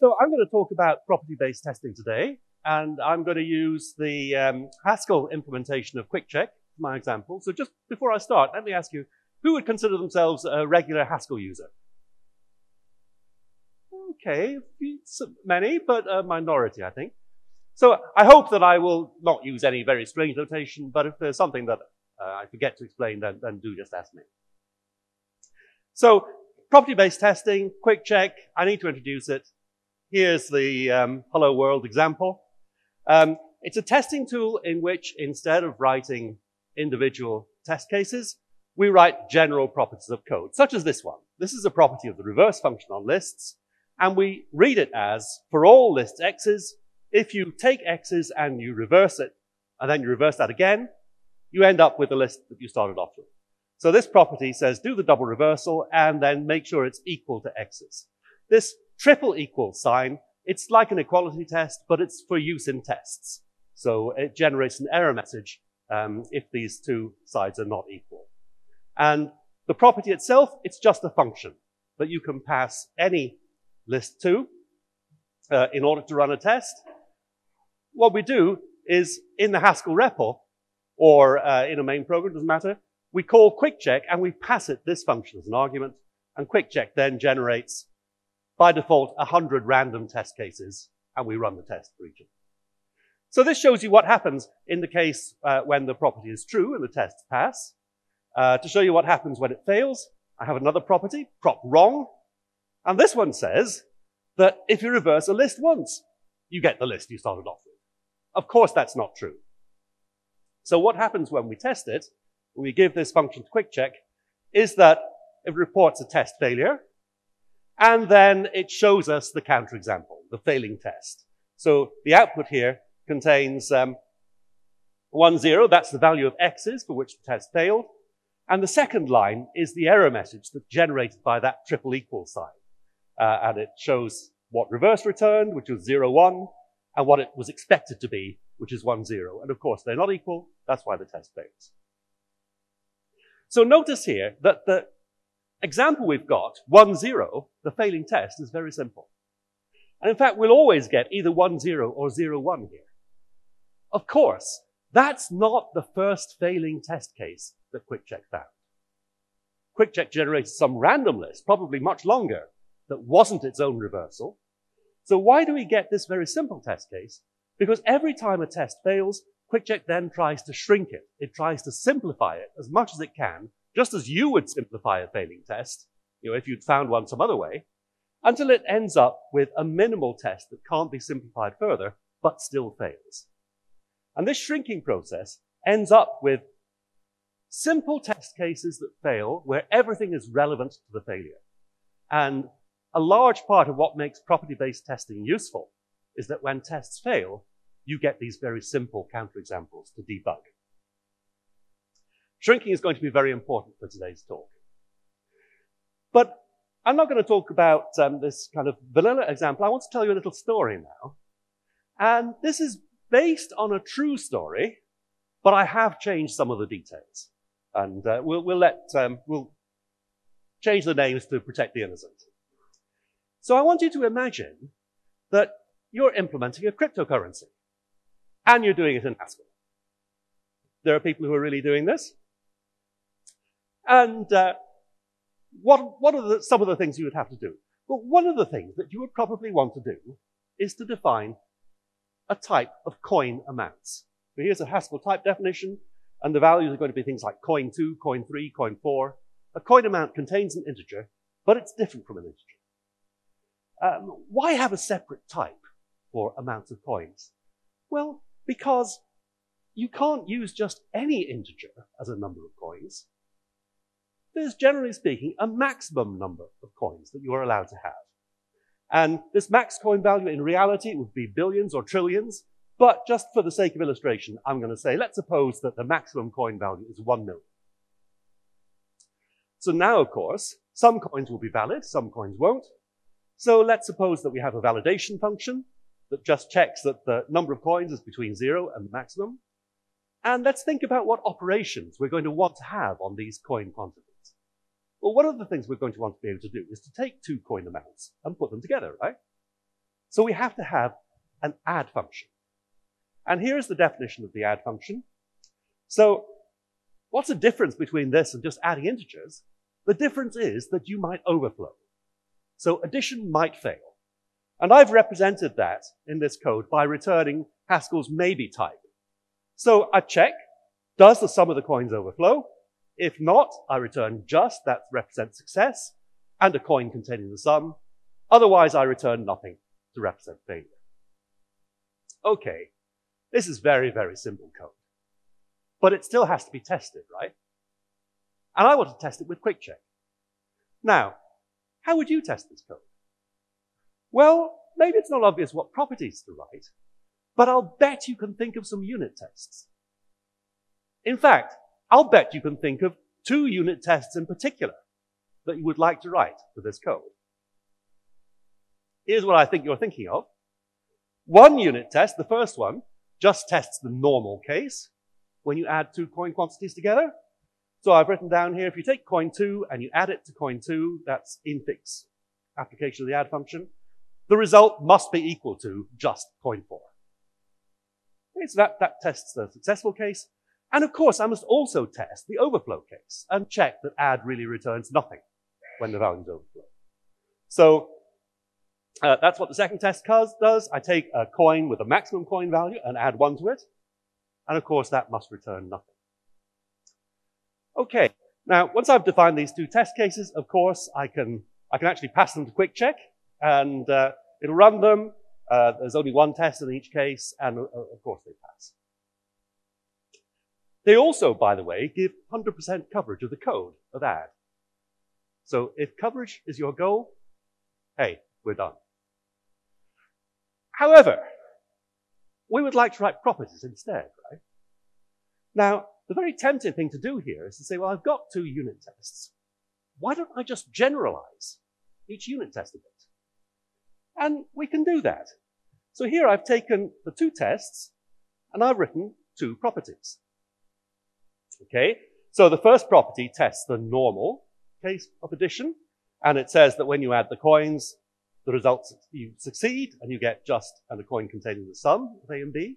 So I'm going to talk about property-based testing today, and I'm going to use the um, Haskell implementation of QuickCheck for my example. So just before I start, let me ask you, who would consider themselves a regular Haskell user? Okay, many, but a minority, I think. So I hope that I will not use any very strange notation, but if there's something that uh, I forget to explain, then, then do just ask me. So property-based testing, QuickCheck, I need to introduce it. Here's the um, Hello World example. Um, it's a testing tool in which instead of writing individual test cases, we write general properties of code, such as this one. This is a property of the reverse function on lists, and we read it as, for all lists x's, if you take x's and you reverse it, and then you reverse that again, you end up with the list that you started off with. So this property says do the double reversal and then make sure it's equal to x's. This triple equal sign, it's like an equality test, but it's for use in tests. So it generates an error message um, if these two sides are not equal. And the property itself, it's just a function that you can pass any list to uh, in order to run a test. What we do is in the Haskell REPL or uh, in a main program, doesn't matter, we call QuickCheck and we pass it this function as an argument, and QuickCheck then generates, by default, 100 random test cases, and we run the test for each of them. So this shows you what happens in the case uh, when the property is true and the tests pass. Uh, to show you what happens when it fails, I have another property, prop wrong. And this one says that if you reverse a list once, you get the list you started off with. Of course, that's not true. So what happens when we test it, when we give this function to QuickCheck, is that it reports a test failure, and then it shows us the counterexample, the failing test. So the output here contains um, 1, 0, that's the value of x's for which the test failed. And the second line is the error message that's generated by that triple equal sign. Uh, and it shows what reverse returned, which was 0, 1, and what it was expected to be, which is 1, 0. And of course, they're not equal. That's why the test fails. So notice here that the example we've got, 1, 0, the failing test, is very simple. And in fact, we'll always get either 1, 0 or 0, 1 here. Of course, that's not the first failing test case that QuickCheck found. QuickCheck generated some random list, probably much longer, that wasn't its own reversal. So why do we get this very simple test case? Because every time a test fails, QuickCheck then tries to shrink it. It tries to simplify it as much as it can, just as you would simplify a failing test, you know, if you'd found one some other way, until it ends up with a minimal test that can't be simplified further, but still fails. And this shrinking process ends up with simple test cases that fail where everything is relevant to the failure. And a large part of what makes property-based testing useful is that when tests fail, you get these very simple counterexamples to debug. Shrinking is going to be very important for today's talk. But I'm not going to talk about um, this kind of vanilla example. I want to tell you a little story now. And this is based on a true story, but I have changed some of the details. And uh, we'll, we'll, let, um, we'll change the names to protect the innocent. So I want you to imagine that you're implementing a cryptocurrency and you're doing it in Haskell. There are people who are really doing this. And uh, what, what are the, some of the things you would have to do? Well, one of the things that you would probably want to do is to define a type of coin amounts. So here's a Haskell type definition, and the values are going to be things like coin 2, coin 3, coin 4. A coin amount contains an integer, but it's different from an integer. Um, why have a separate type for amounts of coins? Well, because you can't use just any integer as a number of coins. There's generally speaking a maximum number of coins that you are allowed to have. And this max coin value in reality would be billions or trillions. But just for the sake of illustration, I'm going to say, let's suppose that the maximum coin value is 1 million. So now, of course, some coins will be valid, some coins won't. So let's suppose that we have a validation function that just checks that the number of coins is between zero and the maximum. And let's think about what operations we're going to want to have on these coin quantities. Well, one of the things we're going to want to be able to do is to take two coin amounts and put them together, right? So we have to have an add function. And here's the definition of the add function. So what's the difference between this and just adding integers? The difference is that you might overflow. So addition might fail. And I've represented that in this code by returning Haskell's maybe type. So I check, does the sum of the coins overflow? If not, I return just, that represents success, and a coin containing the sum. Otherwise, I return nothing to represent failure. Okay, this is very, very simple code. But it still has to be tested, right? And I want to test it with QuickCheck. Now, how would you test this code? Well, maybe it's not obvious what properties to write, but I'll bet you can think of some unit tests. In fact, I'll bet you can think of two unit tests in particular that you would like to write for this code. Here's what I think you're thinking of. One unit test, the first one, just tests the normal case when you add two coin quantities together. So I've written down here, if you take coin 2 and you add it to coin 2, that's infix application of the add function, the result must be equal to just coin 4. Okay, so that, that tests the successful case. And of course, I must also test the overflow case and check that add really returns nothing when the values overflow. So uh, that's what the second test does. I take a coin with a maximum coin value and add one to it. And of course, that must return nothing. Okay, now once I've defined these two test cases, of course, I can, I can actually pass them to QuickCheck and uh, it'll run them. Uh, there's only one test in each case, and uh, of course they pass. They also, by the way, give 100% coverage of the code of add. So if coverage is your goal, hey, we're done. However, we would like to write properties instead, right? Now, the very tempting thing to do here is to say, well, I've got two unit tests. Why don't I just generalize each unit test a bit? And we can do that. So here I've taken the two tests and I've written two properties. Okay, so the first property tests the normal case of addition, and it says that when you add the coins, the results you succeed and you get just and a coin containing the sum of A and B.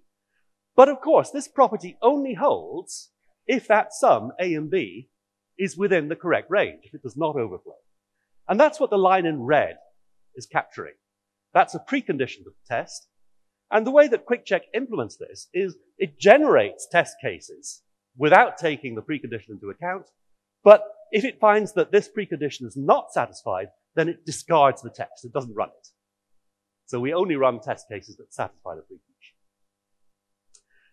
But of course, this property only holds if that sum, A and B, is within the correct range, if it does not overflow. And that's what the line in red is capturing. That's a precondition of the test. And the way that QuickCheck implements this is it generates test cases without taking the precondition into account. But if it finds that this precondition is not satisfied, then it discards the test. It doesn't run it. So we only run test cases that satisfy the precondition.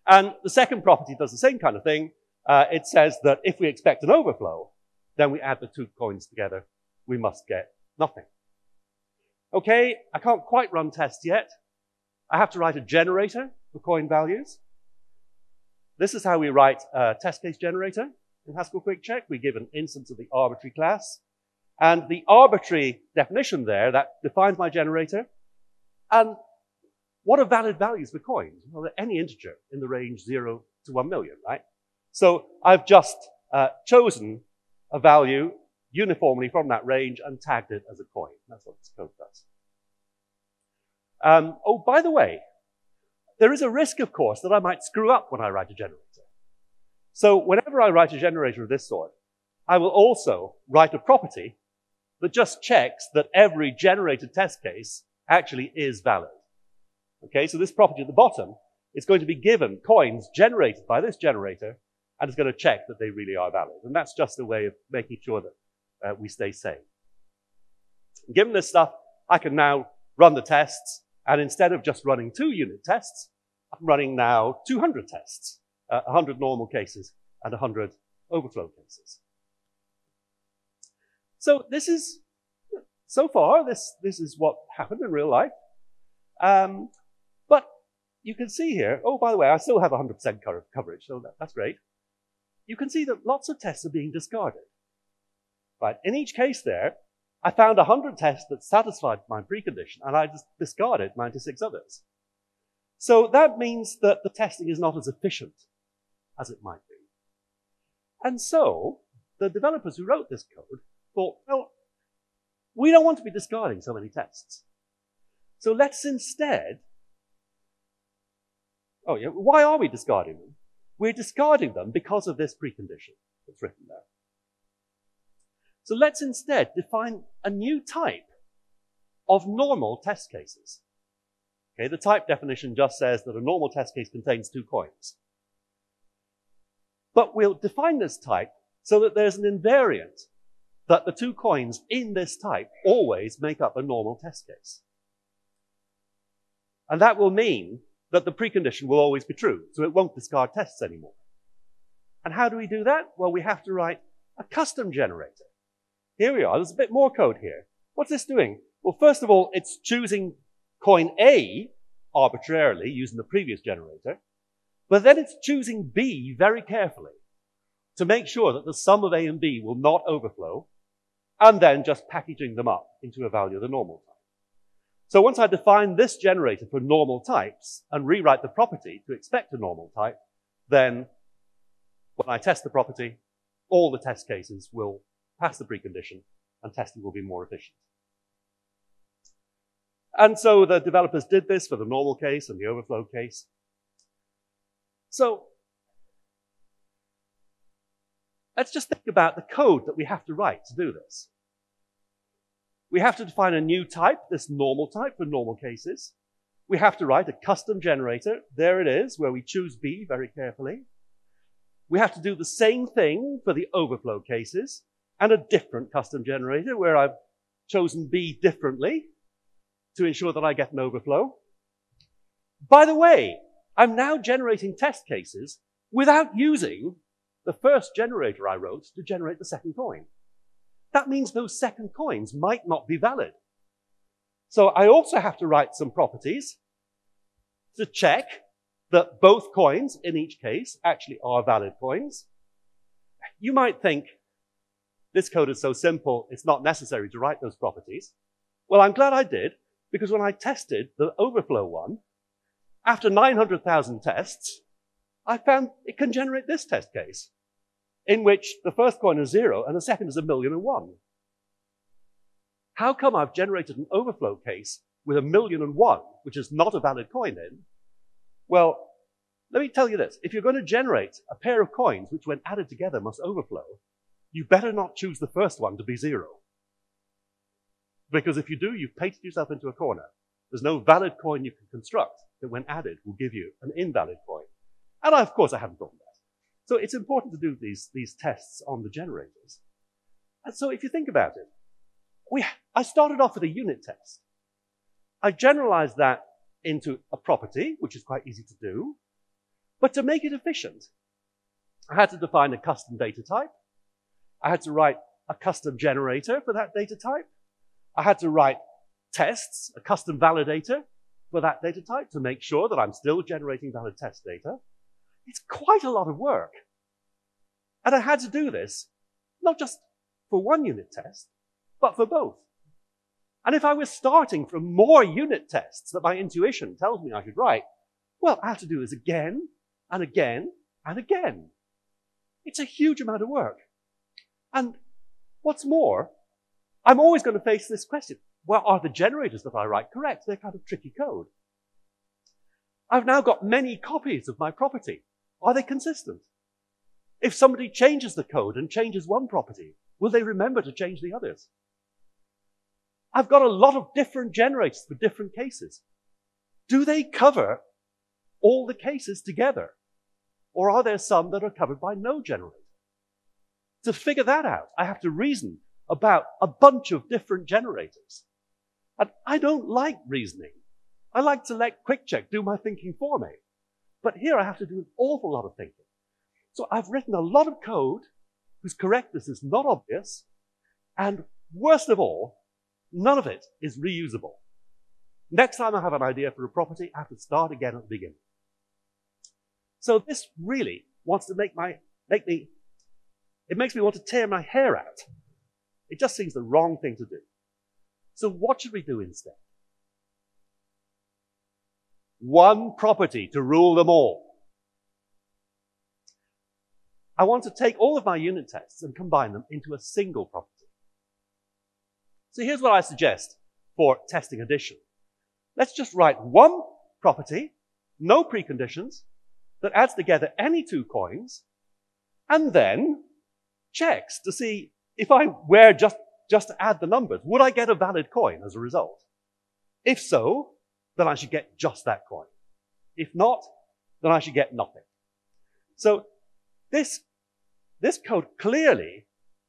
And the second property does the same kind of thing. Uh, it says that if we expect an overflow, then we add the two coins together. We must get nothing. Okay, I can't quite run tests yet. I have to write a generator for coin values. This is how we write a test case generator in Haskell QuickCheck. We give an instance of the arbitrary class. And the arbitrary definition there, that defines my generator. And what are valid values for coins? Well, any integer in the range 0 to 1 million, right? So I've just uh, chosen a value uniformly from that range and tagged it as a coin. That's what this code does. Um, oh, by the way, there is a risk, of course, that I might screw up when I write a generator. So whenever I write a generator of this sort, I will also write a property that just checks that every generated test case actually is valid. Okay, so this property at the bottom is going to be given coins generated by this generator, and it's going to check that they really are valid. And that's just a way of making sure that uh, we stay safe. Given this stuff, I can now run the tests, and instead of just running two unit tests, I'm running now 200 tests, uh, 100 normal cases and 100 overflow cases. So this is, so far, this, this is what happened in real life. Um, but you can see here, oh, by the way, I still have 100% coverage, so that, that's great. You can see that lots of tests are being discarded. Right? In each case there, I found 100 tests that satisfied my precondition, and I just discarded 96 others. So that means that the testing is not as efficient as it might be. And so the developers who wrote this code thought, well, we don't want to be discarding so many tests. So let's instead, oh yeah, why are we discarding them? We're discarding them because of this precondition that's written there. So let's instead define a new type of normal test cases. Okay, the type definition just says that a normal test case contains two coins. But we'll define this type so that there's an invariant that the two coins in this type always make up a normal test case. And that will mean that the precondition will always be true, so it won't discard tests anymore. And how do we do that? Well, we have to write a custom generator. Here we are. There's a bit more code here. What's this doing? Well, first of all, it's choosing coin A arbitrarily using the previous generator, but then it's choosing B very carefully to make sure that the sum of A and B will not overflow, and then just packaging them up into a value of the normal type. So once I define this generator for normal types and rewrite the property to expect a normal type, then when I test the property, all the test cases will pass the precondition and testing will be more efficient. And so the developers did this for the normal case and the overflow case. So let's just think about the code that we have to write to do this. We have to define a new type, this normal type for normal cases. We have to write a custom generator. There it is, where we choose B very carefully. We have to do the same thing for the overflow cases and a different custom generator where I've chosen B differently to ensure that I get an overflow. By the way, I'm now generating test cases without using the first generator I wrote to generate the second coin. That means those second coins might not be valid. So I also have to write some properties to check that both coins in each case actually are valid coins. You might think, this code is so simple, it's not necessary to write those properties. Well, I'm glad I did, because when I tested the overflow one, after 900,000 tests, I found it can generate this test case, in which the first coin is zero and the second is a million and one. How come I've generated an overflow case with a million and one, which is not a valid coin in? Well, let me tell you this. If you're going to generate a pair of coins which when added together must overflow, you better not choose the first one to be zero. Because if you do, you've painted yourself into a corner. There's no valid coin you can construct that when added will give you an invalid coin. And I, of course, I haven't done that. So it's important to do these, these tests on the generators. And so if you think about it, we, I started off with a unit test. I generalized that into a property, which is quite easy to do. But to make it efficient, I had to define a custom data type. I had to write a custom generator for that data type. I had to write tests, a custom validator for that data type to make sure that I'm still generating valid test data. It's quite a lot of work. And I had to do this, not just for one unit test, but for both. And if I was starting from more unit tests that my intuition tells me I should write, well, I have to do this again and again and again. It's a huge amount of work. And what's more, I'm always going to face this question. Well, are the generators that I write correct? They're kind of tricky code. I've now got many copies of my property. Are they consistent? If somebody changes the code and changes one property, will they remember to change the others? I've got a lot of different generators for different cases. Do they cover all the cases together? Or are there some that are covered by no generator? To figure that out, I have to reason about a bunch of different generators. And I don't like reasoning. I like to let QuickCheck do my thinking for me. But here I have to do an awful lot of thinking. So I've written a lot of code whose correctness is not obvious. And worst of all, none of it is reusable. Next time I have an idea for a property, I have to start again at the beginning. So this really wants to make my, make me, it makes me want to tear my hair out it just seems the wrong thing to do. So what should we do instead? One property to rule them all. I want to take all of my unit tests and combine them into a single property. So here's what I suggest for testing addition. let's just write one property, no preconditions, that adds together any two coins, and then checks to see if I were just, just to add the numbers, would I get a valid coin as a result? If so, then I should get just that coin. If not, then I should get nothing. So this, this code clearly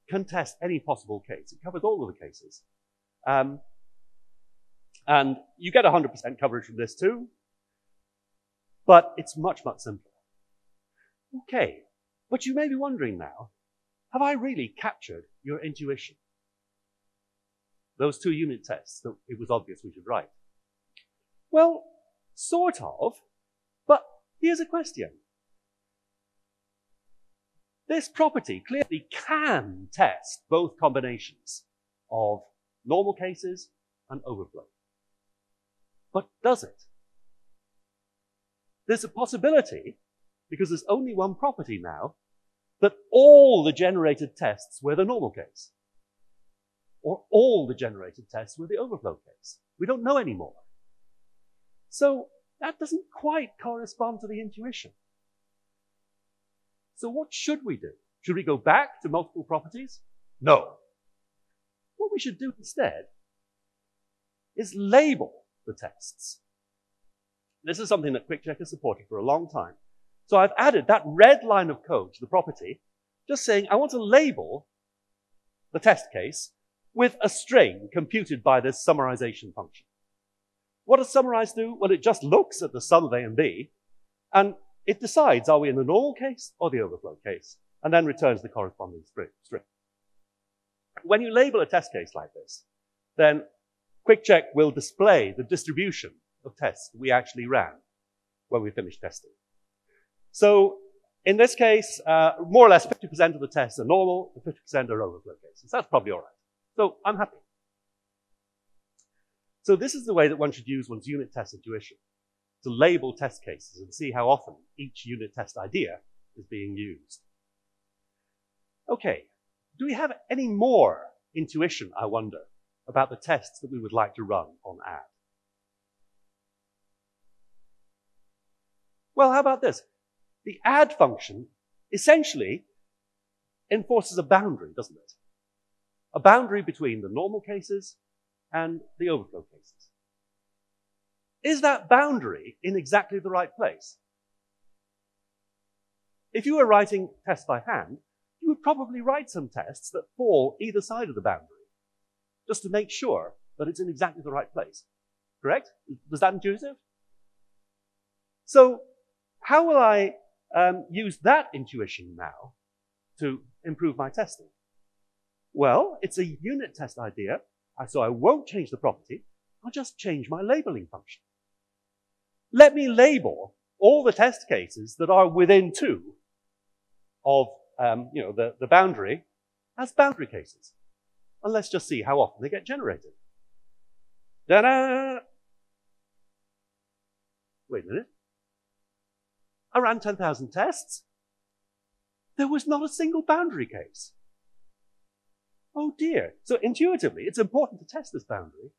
can test any possible case. It covers all of the cases. Um, and you get 100% coverage from this too, but it's much, much simpler. Okay, but you may be wondering now, have I really captured your intuition? Those two unit tests that it was obvious we should write. Well, sort of, but here's a question. This property clearly can test both combinations of normal cases and overflow. But does it? There's a possibility, because there's only one property now, that all the generated tests were the normal case. Or all the generated tests were the overflow case. We don't know anymore. So that doesn't quite correspond to the intuition. So what should we do? Should we go back to multiple properties? No. What we should do instead is label the tests. This is something that QuickCheck has supported for a long time. So I've added that red line of code to the property, just saying I want to label the test case with a string computed by this summarization function. What does summarize do? Well, it just looks at the sum of A and B, and it decides, are we in the normal case or the overflow case? And then returns the corresponding string. When you label a test case like this, then QuickCheck will display the distribution of tests we actually ran when we finished testing. So in this case, uh, more or less 50% of the tests are normal, and 50% are overflow cases. That's probably all right. So I'm happy. So this is the way that one should use one's unit test intuition to label test cases and see how often each unit test idea is being used. Okay, do we have any more intuition, I wonder, about the tests that we would like to run on add? Well, how about this? The add function essentially enforces a boundary, doesn't it? A boundary between the normal cases and the overflow cases. Is that boundary in exactly the right place? If you were writing tests by hand, you would probably write some tests that fall either side of the boundary, just to make sure that it's in exactly the right place. Correct? Was that intuitive? So, how will I um, use that intuition now to improve my testing? Well, it's a unit test idea, so I won't change the property. I'll just change my labeling function. Let me label all the test cases that are within two of um, you know, the, the boundary as boundary cases. And let's just see how often they get generated. Da-da! Wait a minute. I ran 10,000 tests. There was not a single boundary case. Oh dear. So intuitively, it's important to test this boundary.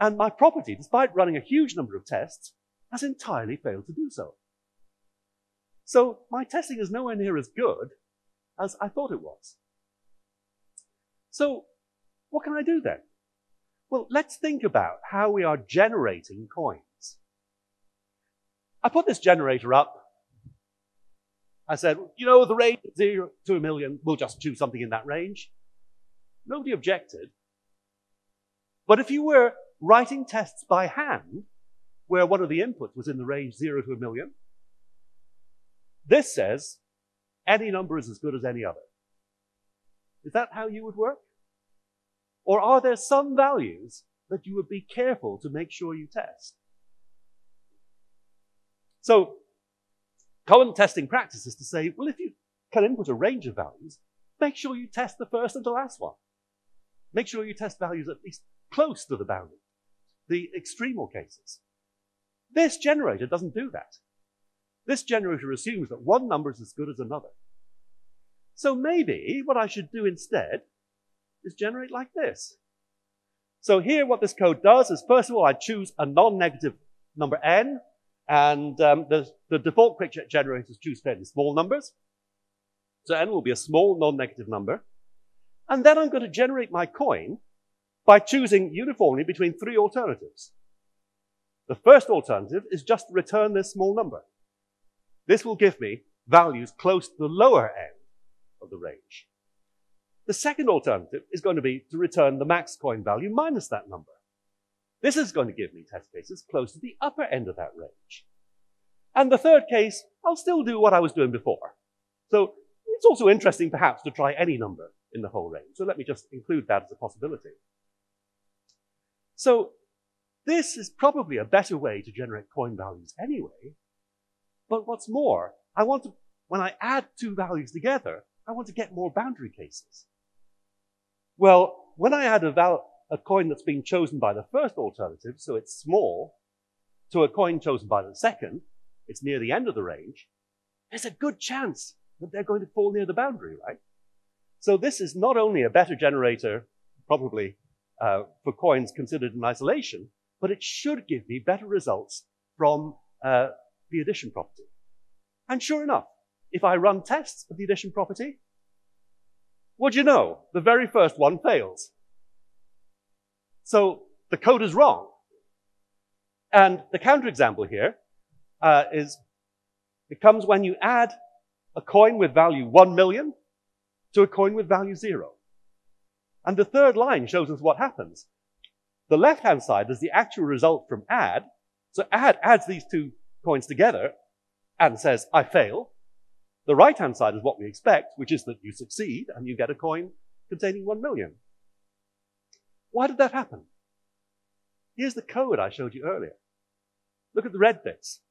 And my property, despite running a huge number of tests, has entirely failed to do so. So my testing is nowhere near as good as I thought it was. So what can I do then? Well, let's think about how we are generating coins. I put this generator up. I said, you know, the range is zero to a million. We'll just choose something in that range. Nobody objected. But if you were writing tests by hand, where one of the inputs was in the range zero to a million. This says any number is as good as any other. Is that how you would work? Or are there some values that you would be careful to make sure you test? So, common testing practice is to say, well, if you can input a range of values, make sure you test the first and the last one. Make sure you test values at least close to the boundary, the extremal cases. This generator doesn't do that. This generator assumes that one number is as good as another. So maybe what I should do instead is generate like this. So here what this code does is, first of all, I choose a non-negative number n, and um, the, the default QuickCheck generators choose fairly small numbers. So n will be a small non-negative number. And then I'm going to generate my coin by choosing uniformly between three alternatives. The first alternative is just to return this small number. This will give me values close to the lower end of the range. The second alternative is going to be to return the max coin value minus that number. This is going to give me test cases close to the upper end of that range. And the third case, I'll still do what I was doing before. So it's also interesting perhaps to try any number in the whole range. So let me just include that as a possibility. So this is probably a better way to generate coin values anyway. But what's more, I want to, when I add two values together, I want to get more boundary cases. Well, when I add a, a coin that's been chosen by the first alternative, so it's small, to a coin chosen by the second, it's near the end of the range, there's a good chance that they're going to fall near the boundary, right? So this is not only a better generator, probably uh, for coins considered in isolation, but it should give me better results from uh, the addition property. And sure enough, if I run tests of the addition property, what do you know? The very first one fails. So the code is wrong. And the counterexample here uh, is it comes when you add a coin with value 1 million to a coin with value 0. And the third line shows us what happens. The left-hand side is the actual result from add. So add adds these two coins together and says, I fail. The right-hand side is what we expect, which is that you succeed and you get a coin containing 1 million. Why did that happen? Here's the code I showed you earlier. Look at the red bits.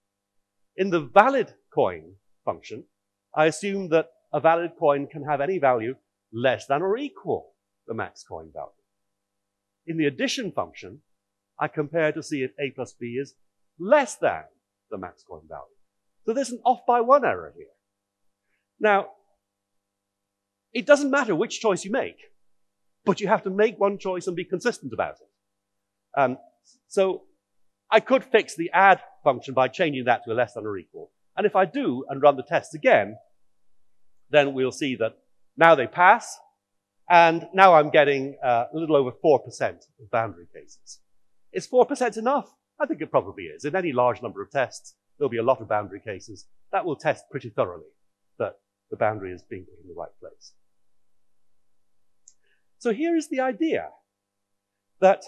In the valid coin function, I assume that a valid coin can have any value less than or equal the max coin value. In the addition function, I compare to see if a plus b is less than the max coin value. So there's an off by one error here. Now, it doesn't matter which choice you make, but you have to make one choice and be consistent about it. Um, so I could fix the add function by changing that to a less than or equal. And if I do and run the tests again, then we'll see that now they pass, and now I'm getting uh, a little over 4% of boundary cases. Is 4% enough? I think it probably is. In any large number of tests, there'll be a lot of boundary cases. That will test pretty thoroughly that the boundary is being put in the right place. So here is the idea that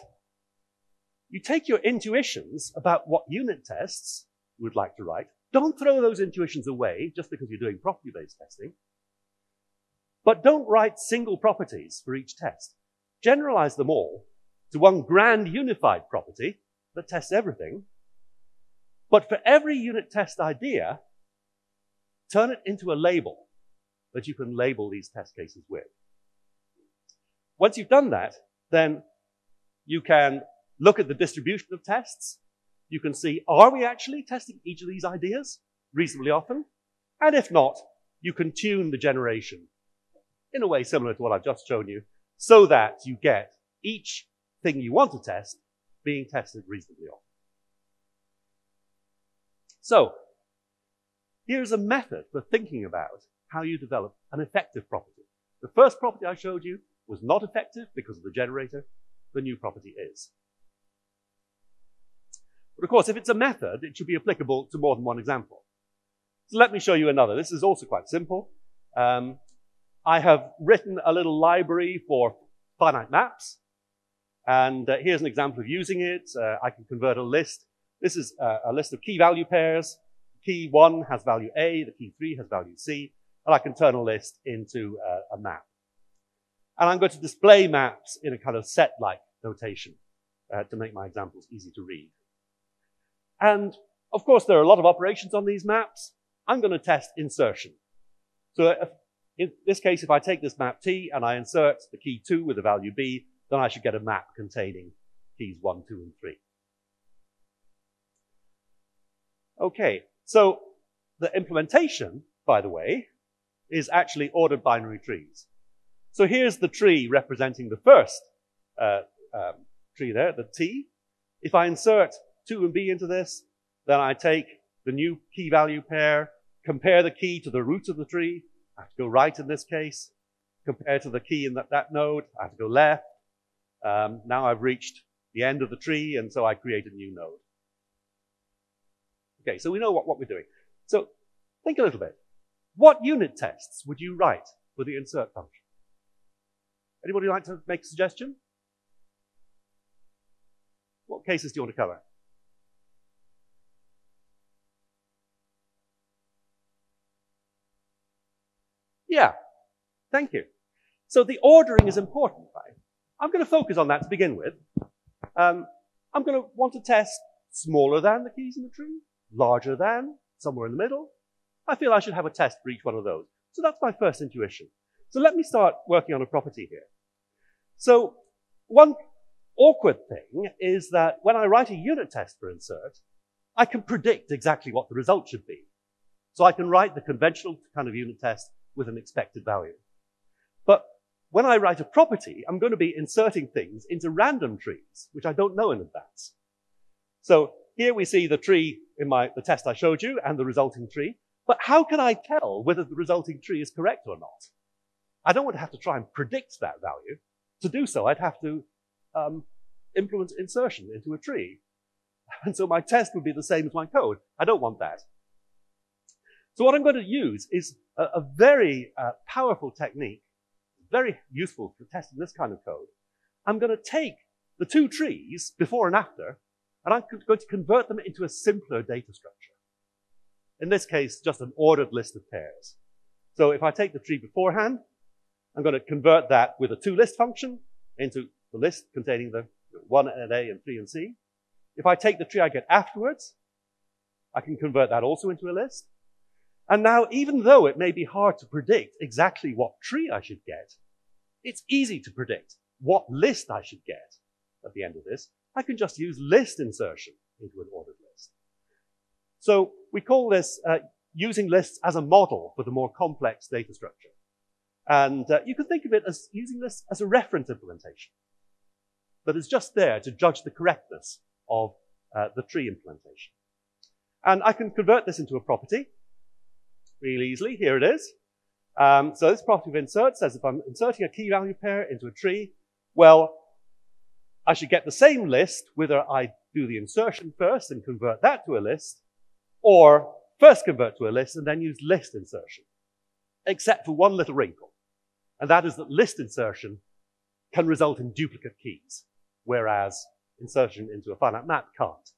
you take your intuitions about what unit tests you would like to write. Don't throw those intuitions away just because you're doing property-based testing. But don't write single properties for each test. Generalize them all to one grand unified property that tests everything. But for every unit test idea, turn it into a label that you can label these test cases with. Once you've done that, then you can look at the distribution of tests. You can see, are we actually testing each of these ideas reasonably often? And if not, you can tune the generation in a way similar to what I've just shown you, so that you get each thing you want to test being tested reasonably often. So, here's a method for thinking about how you develop an effective property. The first property I showed you was not effective because of the generator. The new property is. But of course, if it's a method, it should be applicable to more than one example. So let me show you another. This is also quite simple. Um, I have written a little library for finite maps. And uh, here's an example of using it. Uh, I can convert a list. This is uh, a list of key value pairs. Key 1 has value A, the key 3 has value C, and I can turn a list into a map. And I'm going to display maps in a kind of set-like notation uh, to make my examples easy to read. And of course, there are a lot of operations on these maps. I'm going to test insertion. So in this case, if I take this map T and I insert the key 2 with the value B, then I should get a map containing keys 1, 2, and 3. Okay, so the implementation, by the way, is actually ordered binary trees. So here's the tree representing the first uh, um, tree there, the T. If I insert 2 and B into this, then I take the new key value pair, compare the key to the root of the tree. I have to go right in this case. Compare to the key in that, that node. I have to go left. Um, now I've reached the end of the tree, and so I create a new node. Okay, so we know what, what we're doing. So think a little bit. What unit tests would you write for the insert function? Anybody like to make a suggestion? What cases do you want to cover? Yeah, thank you. So the ordering is important, right? I'm going to focus on that to begin with. Um, I'm going to want to test smaller than the keys in the tree, larger than, somewhere in the middle. I feel I should have a test for each one of those. So that's my first intuition. So let me start working on a property here. So one awkward thing is that when I write a unit test for insert, I can predict exactly what the result should be. So I can write the conventional kind of unit test with an expected value. But when I write a property, I'm going to be inserting things into random trees, which I don't know in advance. So here we see the tree in my, the test I showed you and the resulting tree. But how can I tell whether the resulting tree is correct or not? I don't want to have to try and predict that value. To do so, I'd have to um, implement insertion into a tree. And so my test would be the same as my code. I don't want that. So what I'm going to use is a, a very uh, powerful technique, very useful for testing this kind of code. I'm going to take the two trees, before and after, and I'm going to convert them into a simpler data structure. In this case, just an ordered list of pairs. So if I take the tree beforehand, I'm going to convert that with a toList function into the list containing the 1 and A and 3 and C. If I take the tree I get afterwards, I can convert that also into a list. And now, even though it may be hard to predict exactly what tree I should get, it's easy to predict what list I should get at the end of this. I can just use list insertion into an ordered list. So we call this uh, using lists as a model for the more complex data structure. And uh, you can think of it as using this as a reference implementation that is just there to judge the correctness of uh, the tree implementation. And I can convert this into a property really easily. Here it is. Um, so this property of insert says if I'm inserting a key value pair into a tree, well, I should get the same list whether I do the insertion first and convert that to a list, or first convert to a list and then use list insertion, except for one little wrinkle. And that is that list insertion can result in duplicate keys, whereas insertion into a finite map can't.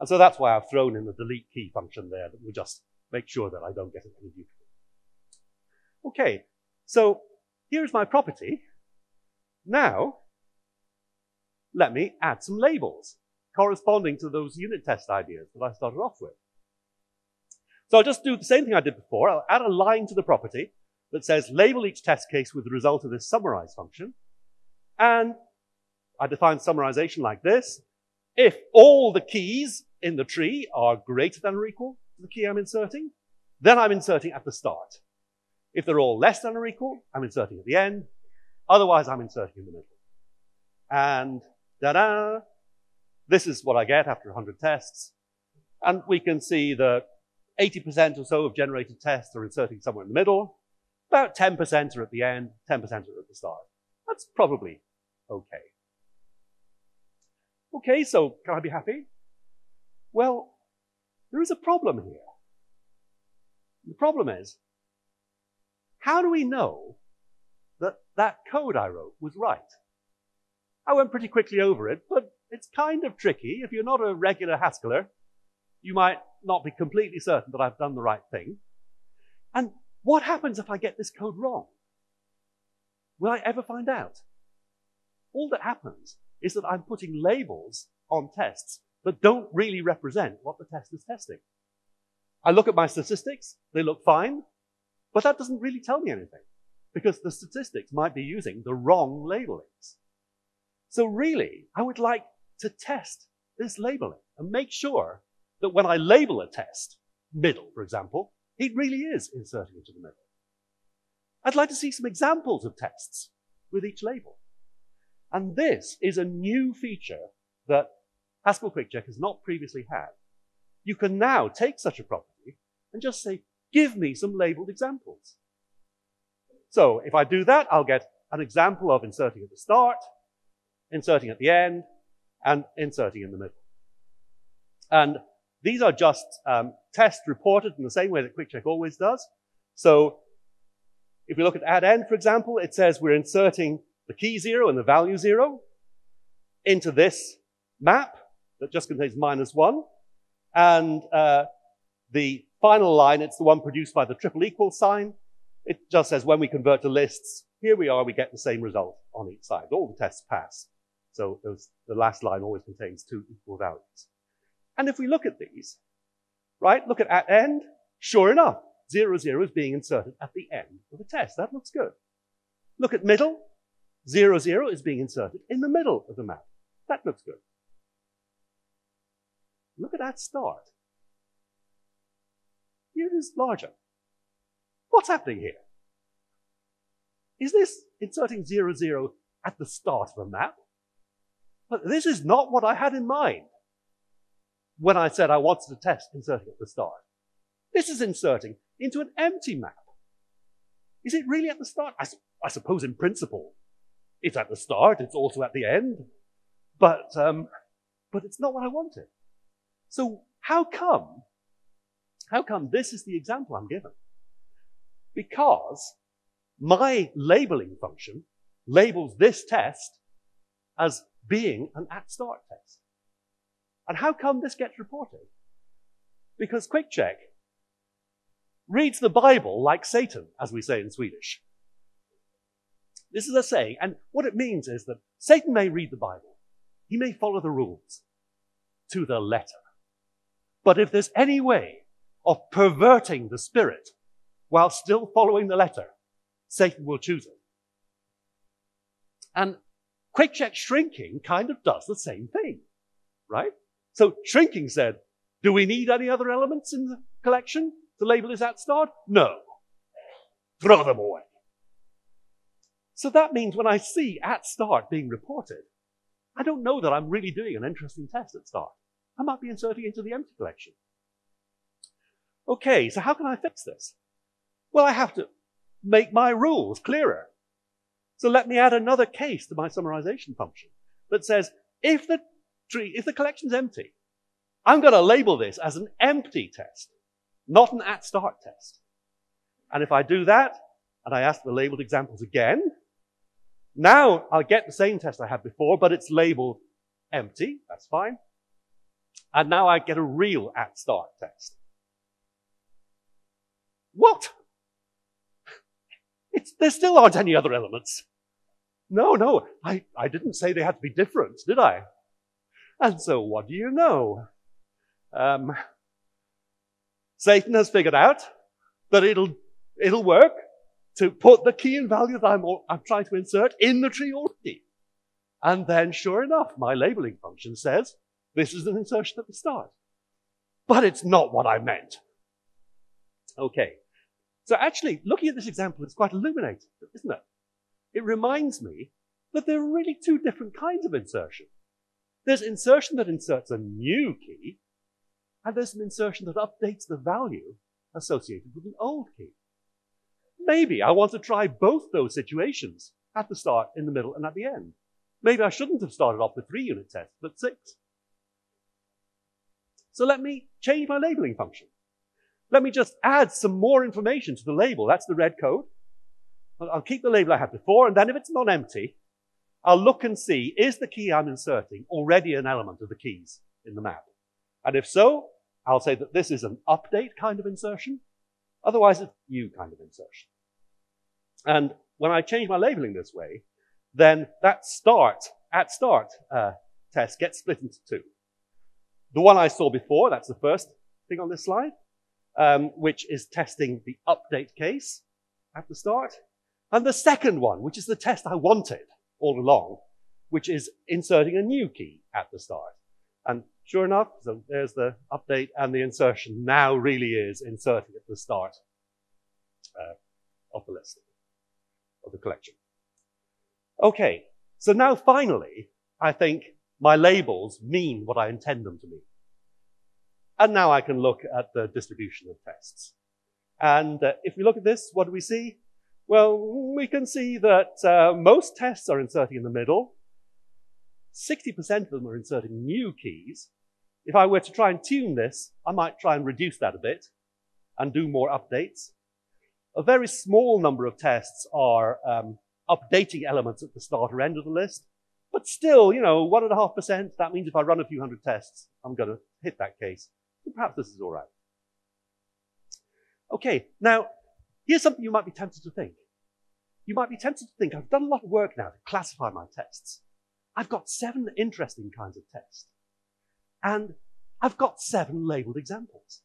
And so that's why I've thrown in the delete key function there that will just make sure that I don't get any duplicate. Okay, so here's my property. Now, let me add some labels corresponding to those unit test ideas that I started off with. So I'll just do the same thing I did before. I'll add a line to the property that says label each test case with the result of this summarize function. And I define summarization like this. If all the keys in the tree are greater than or equal to the key I'm inserting, then I'm inserting at the start. If they're all less than or equal, I'm inserting at the end. Otherwise, I'm inserting in the middle. And da-da, this is what I get after 100 tests. And we can see that 80% or so of generated tests are inserting somewhere in the middle. About 10% are at the end, 10% are at the start. That's probably okay. Okay, so can I be happy? Well, there is a problem here. The problem is, how do we know that that code I wrote was right? I went pretty quickly over it, but it's kind of tricky. If you're not a regular Haskeller, you might not be completely certain that I've done the right thing. And what happens if I get this code wrong? Will I ever find out? All that happens is that I'm putting labels on tests that don't really represent what the test is testing. I look at my statistics, they look fine, but that doesn't really tell me anything because the statistics might be using the wrong labelings. So really, I would like to test this labeling and make sure that when I label a test, middle, for example, it really is inserting into the middle. I'd like to see some examples of tests with each label. And this is a new feature that Haskell QuickCheck has not previously had. You can now take such a property and just say, give me some labeled examples. So if I do that, I'll get an example of inserting at the start, inserting at the end, and inserting in the middle. And these are just um, tests reported in the same way that QuickCheck always does. So if we look at add end, for example, it says we're inserting the key zero and the value zero into this map that just contains minus one. And uh, the final line, it's the one produced by the triple equal sign. It just says when we convert to lists, here we are, we get the same result on each side. All the tests pass. So those, the last line always contains two equal values. And if we look at these, right, look at at end, sure enough, zero, zero is being inserted at the end of the test. That looks good. Look at middle, zero, zero is being inserted in the middle of the map. That looks good. Look at that start. Here it is larger. What's happening here? Is this inserting zero, zero at the start of a map? But this is not what I had in mind when I said I wanted to test inserting at the start. This is inserting into an empty map. Is it really at the start? I, I suppose in principle, it's at the start, it's also at the end, but, um, but it's not what I wanted. So how come, how come this is the example I'm given? Because my labeling function labels this test as being an at start test. And how come this gets reported? Because QuickCheck reads the Bible like Satan, as we say in Swedish. This is a saying, and what it means is that Satan may read the Bible. He may follow the rules to the letter. But if there's any way of perverting the spirit while still following the letter, Satan will choose it. And QuickCheck shrinking kind of does the same thing, right? So shrinking said, do we need any other elements in the collection to label at start? No. Throw them away. So that means when I see at start being reported, I don't know that I'm really doing an interesting test at start. I might be inserting into the empty collection. Okay, so how can I fix this? Well, I have to make my rules clearer. So let me add another case to my summarization function that says if the tree, if the collection's empty, I'm going to label this as an empty test, not an at start test. And if I do that, and I ask the labeled examples again, now I'll get the same test I had before, but it's labeled empty. That's fine. And now I get a real at start test. What? It's, there still aren't any other elements. No, no, I, I didn't say they had to be different, did I? And so what do you know? Um, Satan has figured out that it'll, it'll work to put the key and value that I'm, I'm trying to insert in the tree already. And then sure enough, my labeling function says, this is an insertion at the start. But it's not what I meant. Okay. So actually, looking at this example is quite illuminating, isn't it? It reminds me that there are really two different kinds of insertion. There's insertion that inserts a new key, and there's an insertion that updates the value associated with an old key. Maybe I want to try both those situations at the start, in the middle, and at the end. Maybe I shouldn't have started off with three unit tests, but six. So let me change my labeling function. Let me just add some more information to the label. That's the red code. I'll keep the label I had before, and then if it's not empty, I'll look and see, is the key I'm inserting already an element of the keys in the map? And if so, I'll say that this is an update kind of insertion. Otherwise, it's a new kind of insertion. And when I change my labeling this way, then that start, at start uh, test gets split into two. The one I saw before, that's the first thing on this slide um, which is testing the update case at the start. And the second one, which is the test I wanted all along, which is inserting a new key at the start. And sure enough, so there's the update and the insertion now really is inserting at the start uh, of the list, of the collection. Okay, So now finally, I think my labels mean what I intend them to mean. And now I can look at the distribution of tests. And uh, if we look at this, what do we see? Well, we can see that uh, most tests are inserting in the middle. 60% of them are inserting new keys. If I were to try and tune this, I might try and reduce that a bit and do more updates. A very small number of tests are um, updating elements at the start or end of the list. But still, you know, 1.5%, that means if I run a few hundred tests, I'm going to hit that case. So perhaps this is all right. Okay, now, here's something you might be tempted to think. You might be tempted to think, I've done a lot of work now to classify my tests. I've got seven interesting kinds of tests. And I've got seven labeled examples.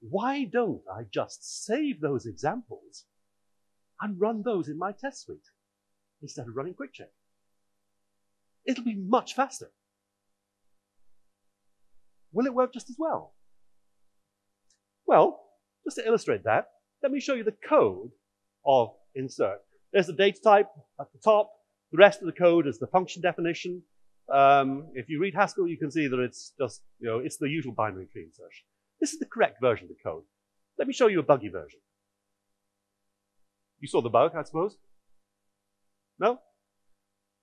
Why don't I just save those examples and run those in my test suite instead of running QuickCheck? It'll be much faster. Will it work just as well? Well, just to illustrate that, let me show you the code of insert. There's the data type at the top. The rest of the code is the function definition. Um, if you read Haskell, you can see that it's just, you know, it's the usual binary tree insertion. This is the correct version of the code. Let me show you a buggy version. You saw the bug, I suppose? No?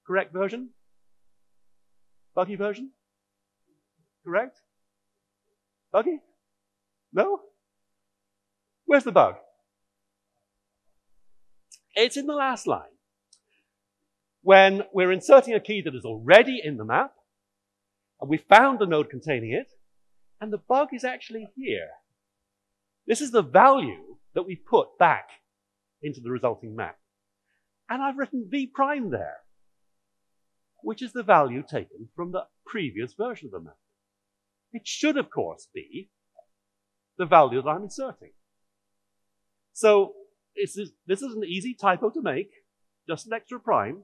Correct version? Buggy version? Correct? Buggy? No? Where's the bug? It's in the last line. When we're inserting a key that is already in the map, and we found the node containing it, and the bug is actually here. This is the value that we put back into the resulting map. And I've written v prime there, which is the value taken from the previous version of the map. It should, of course, be the value that I'm inserting. So this is an easy typo to make, just an extra prime,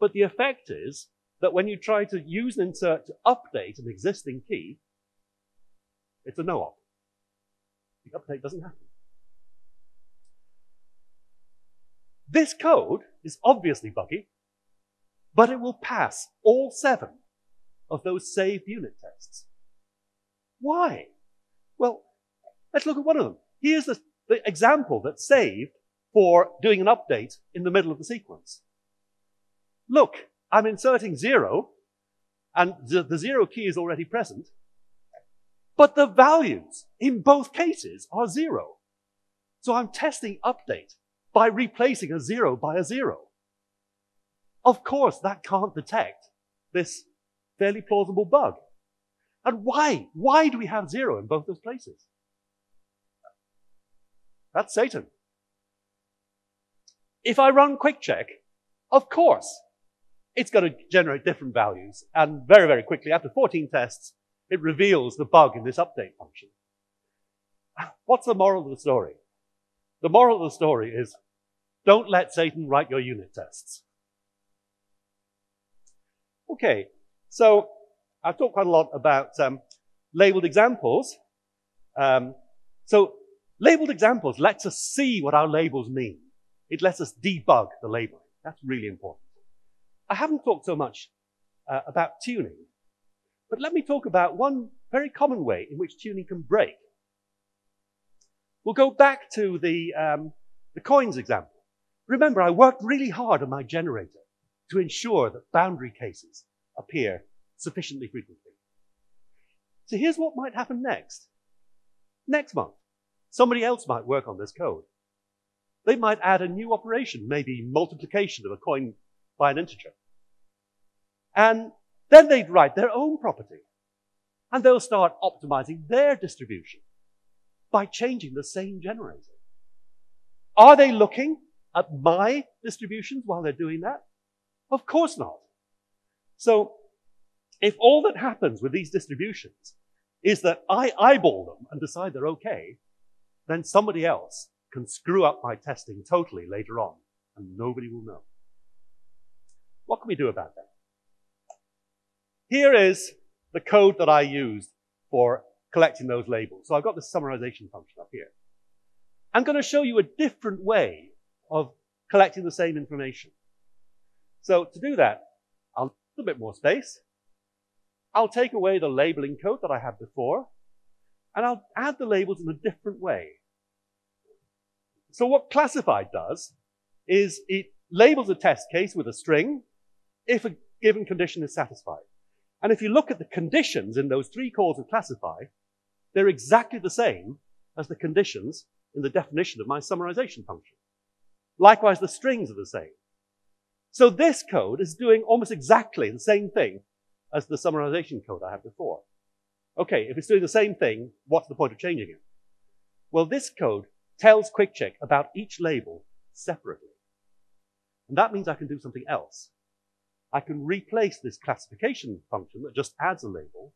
but the effect is that when you try to use an insert to update an existing key, it's a no-op. The update doesn't happen. This code is obviously buggy, but it will pass all seven of those saved unit tests. Why? Well, let's look at one of them. Here's the, the example that's saved for doing an update in the middle of the sequence. Look, I'm inserting zero, and the, the zero key is already present, but the values in both cases are zero. So I'm testing update by replacing a zero by a zero. Of course, that can't detect this fairly plausible bug. And why? Why do we have zero in both those places? That's Satan. If I run QuickCheck, of course, it's going to generate different values. And very, very quickly, after 14 tests, it reveals the bug in this update function. What's the moral of the story? The moral of the story is don't let Satan write your unit tests. Okay, so I've talked quite a lot about um, labeled examples. Um, so labeled examples lets us see what our labels mean. It lets us debug the labeling. That's really important. I haven't talked so much uh, about tuning, but let me talk about one very common way in which tuning can break. We'll go back to the, um, the coins example. Remember, I worked really hard on my generator to ensure that boundary cases appear sufficiently frequently. So here's what might happen next. Next month, somebody else might work on this code. They might add a new operation, maybe multiplication of a coin by an integer. And then they'd write their own property. And they'll start optimizing their distribution by changing the same generator. Are they looking at my distributions while they're doing that? Of course not. So if all that happens with these distributions is that I eyeball them and decide they're okay, then somebody else can screw up my testing totally later on and nobody will know. What can we do about that? Here is the code that I used for collecting those labels. So I've got the summarization function up here. I'm going to show you a different way of collecting the same information. So to do that, I'll a little bit more space. I'll take away the labeling code that I had before, and I'll add the labels in a different way. So what classified does is it labels a test case with a string if a given condition is satisfied. And if you look at the conditions in those three calls of classify, they're exactly the same as the conditions in the definition of my summarization function. Likewise, the strings are the same. So this code is doing almost exactly the same thing as the summarization code I had before. Okay, if it's doing the same thing, what's the point of changing it? Well, this code tells QuickCheck about each label separately. And that means I can do something else. I can replace this classification function that just adds a label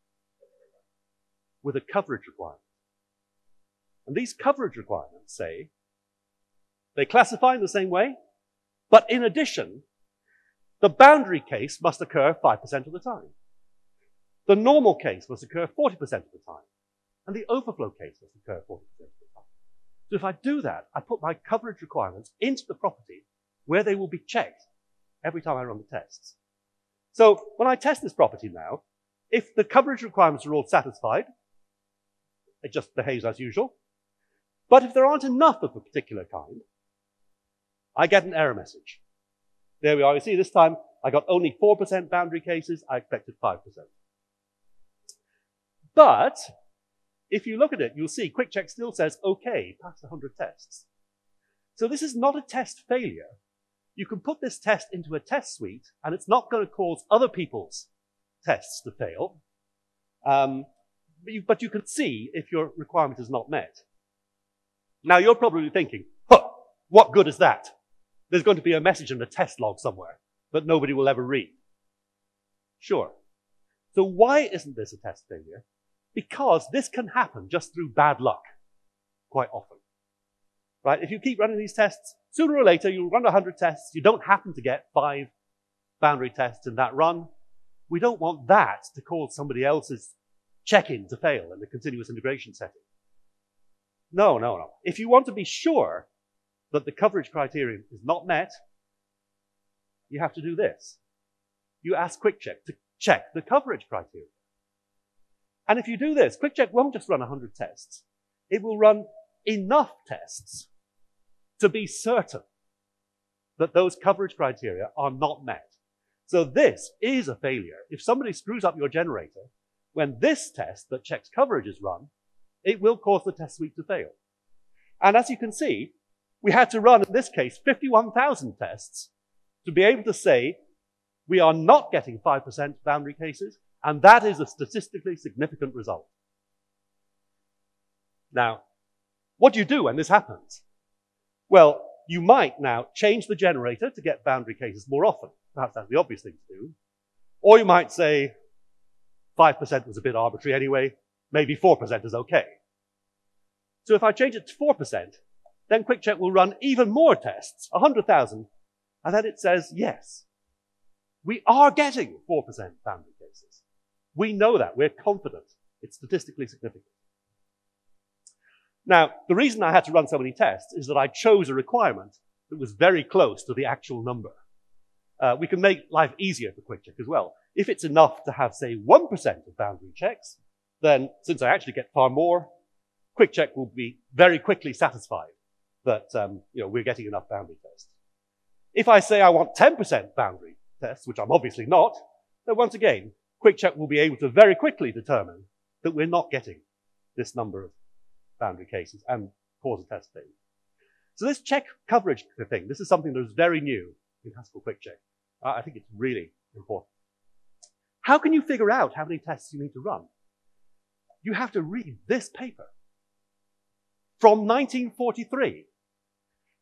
with a coverage requirement. And these coverage requirements say they classify in the same way, but in addition, the boundary case must occur 5% of the time. The normal case must occur 40% of the time. And the overflow case must occur 40% of the time. So if I do that, I put my coverage requirements into the property where they will be checked every time I run the tests. So when I test this property now, if the coverage requirements are all satisfied, it just behaves as usual. But if there aren't enough of a particular kind, I get an error message. There we are. You see, this time I got only 4% boundary cases. I expected 5%. But if you look at it, you'll see QuickCheck still says, OK, pass 100 tests. So this is not a test failure. You can put this test into a test suite, and it's not going to cause other people's tests to fail. Um, but, you, but you can see if your requirement is not met. Now, you're probably thinking, huh, what good is that? There's going to be a message in a test log somewhere that nobody will ever read. Sure. So why isn't this a test failure? Because this can happen just through bad luck quite often. Right? If you keep running these tests, sooner or later you'll run 100 tests, you don't happen to get five boundary tests in that run. We don't want that to cause somebody else's check-in to fail in the continuous integration setting. No, no, no. If you want to be sure that the coverage criterion is not met, you have to do this. You ask QuickCheck to check the coverage criteria. And if you do this, QuickCheck won't just run 100 tests. It will run enough tests to be certain that those coverage criteria are not met. So this is a failure. If somebody screws up your generator, when this test that checks coverage is run, it will cause the test suite to fail. And as you can see, we had to run, in this case, 51,000 tests to be able to say we are not getting 5% boundary cases, and that is a statistically significant result. Now, what do you do when this happens? Well, you might now change the generator to get boundary cases more often. Perhaps that's the obvious thing to do. Or you might say 5% was a bit arbitrary anyway, maybe 4% is okay. So if I change it to 4%, then QuickCheck will run even more tests, 100,000, and then it says, yes, we are getting 4% boundary. We know that. We're confident. It's statistically significant. Now, the reason I had to run so many tests is that I chose a requirement that was very close to the actual number. Uh, we can make life easier for QuickCheck as well. If it's enough to have, say, 1% of boundary checks, then since I actually get far more, QuickCheck will be very quickly satisfied that um, you know, we're getting enough boundary tests. If I say I want 10% boundary tests, which I'm obviously not, then once again, QuickCheck will be able to very quickly determine that we're not getting this number of boundary cases and cause a test failure. So this check coverage thing, this is something that is very new in Haskell QuickCheck. Uh, I think it's really important. How can you figure out how many tests you need to run? You have to read this paper from 1943.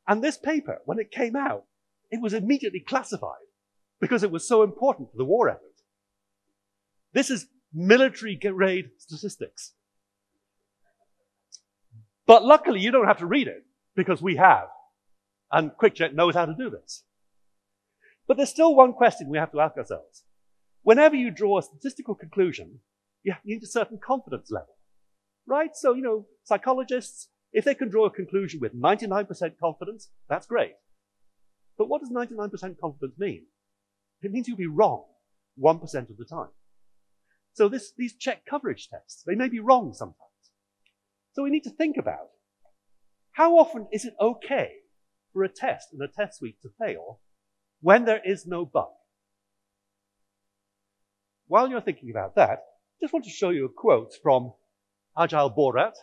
And this paper, when it came out, it was immediately classified because it was so important for the war effort. This is military grade statistics. But luckily, you don't have to read it because we have. And QuickCheck knows how to do this. But there's still one question we have to ask ourselves. Whenever you draw a statistical conclusion, you need a certain confidence level, right? So, you know, psychologists, if they can draw a conclusion with 99% confidence, that's great. But what does 99% confidence mean? It means you'll be wrong 1% of the time. So this, these check coverage tests, they may be wrong sometimes. So we need to think about how often is it okay for a test in a test suite to fail when there is no bug? While you're thinking about that, I just want to show you a quote from Agile Borat,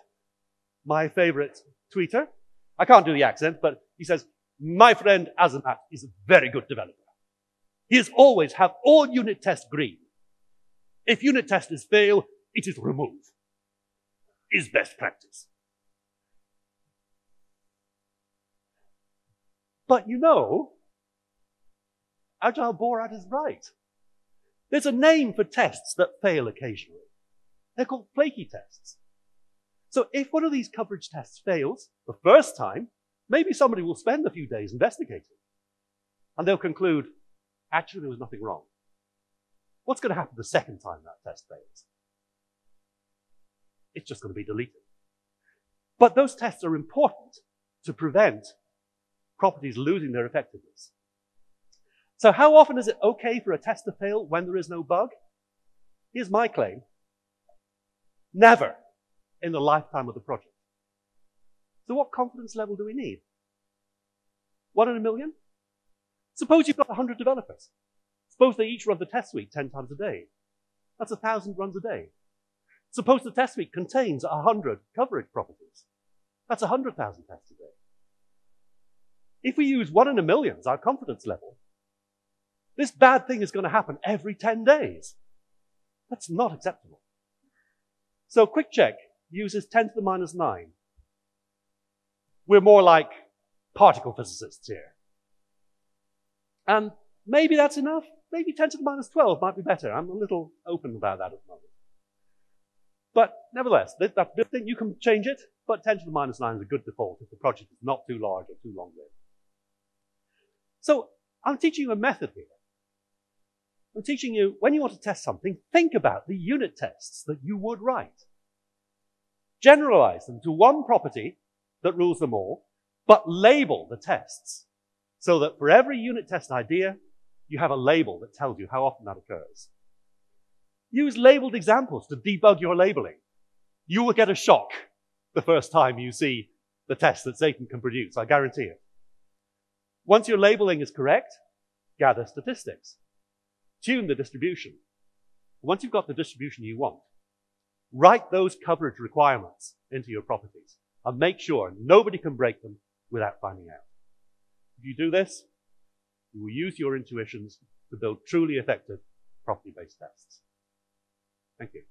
my favorite tweeter. I can't do the accent, but he says, my friend Azamat is a very good developer. He has always have all unit tests green. If unit testers fail, it is removed. Is best practice. But you know, Agile Borat is right. There's a name for tests that fail occasionally. They're called flaky tests. So if one of these coverage tests fails the first time, maybe somebody will spend a few days investigating. And they'll conclude, actually, there was nothing wrong. What's going to happen the second time that test fails? It's just going to be deleted. But those tests are important to prevent properties losing their effectiveness. So how often is it okay for a test to fail when there is no bug? Here's my claim. Never in the lifetime of the project. So what confidence level do we need? One in a million? Suppose you've got 100 developers. Suppose they each run the test suite 10 times a day. That's 1,000 runs a day. Suppose the test suite contains 100 coverage properties. That's 100,000 tests a day. If we use one in a million as our confidence level, this bad thing is going to happen every 10 days. That's not acceptable. So QuickCheck uses 10 to the minus 9. We're more like particle physicists here. And maybe that's enough. Maybe 10 to the minus 12 might be better. I'm a little open about that at the moment. But nevertheless, that, that thing, you can change it, but 10 to the minus 9 is a good default if the project is not too large or too long-lived. So I'm teaching you a method here. I'm teaching you, when you want to test something, think about the unit tests that you would write. Generalize them to one property that rules them all, but label the tests so that for every unit test idea, you have a label that tells you how often that occurs. Use labeled examples to debug your labeling. You will get a shock the first time you see the test that Satan can produce, I guarantee it. Once your labeling is correct, gather statistics. Tune the distribution. Once you've got the distribution you want, write those coverage requirements into your properties and make sure nobody can break them without finding out. If you do this, you will use your intuitions to build truly effective property-based tests. Thank you.